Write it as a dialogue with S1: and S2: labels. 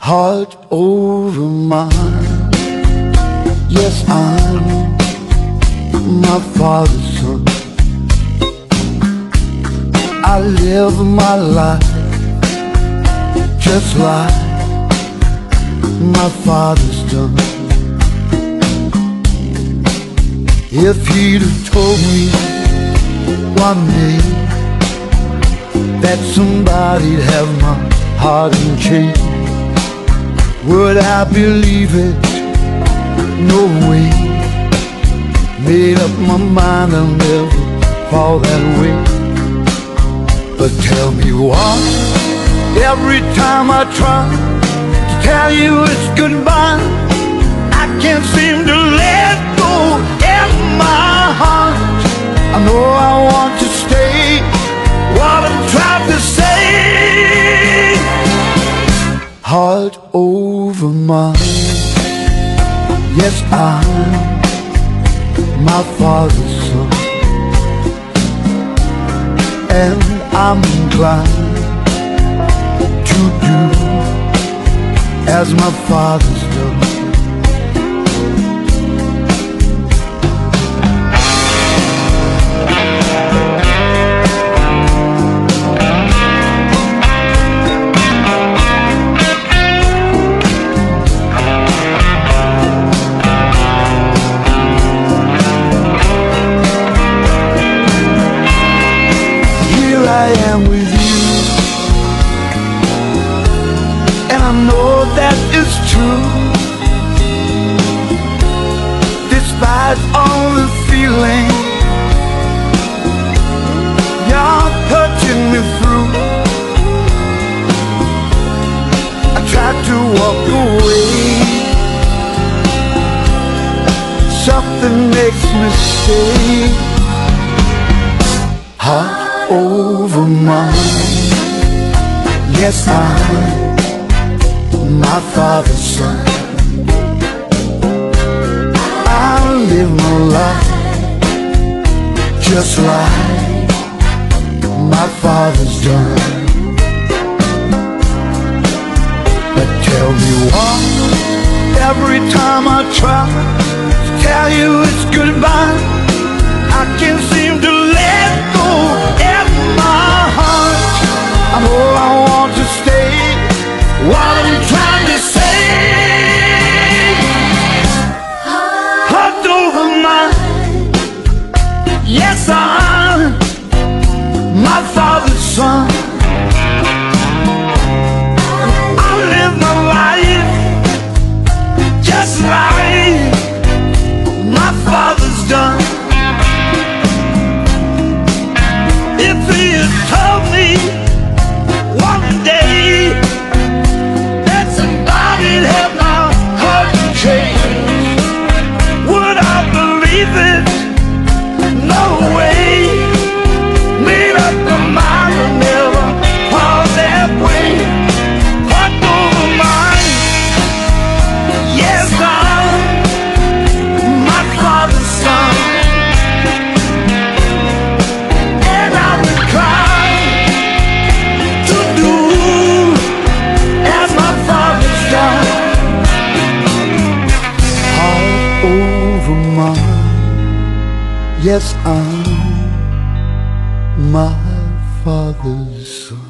S1: Heart over mind. Yes, I'm my father's son. I live my life just like my father's done If he'd have told me one day That somebody'd have my heart in chains Would I believe it? No way. Made up my mind I'll never fall that way. But tell me why. Every time I try to tell you it's goodbye I can't seem to let go my heart. I know I want to stay. What I'm trying to say. Heart over mind. Yes, I'm my father's son. And I'm inclined to do as my father's done. I am with you. And I know that is true. Despite all the feeling You're touching me through. I tried to walk away. Something makes me stay Heart over mind Yes, I'm my father's son. I live my life just like my father's done. But tell me why every time I try to tell you it's goodbye, I can't Yes, I'm my father's son.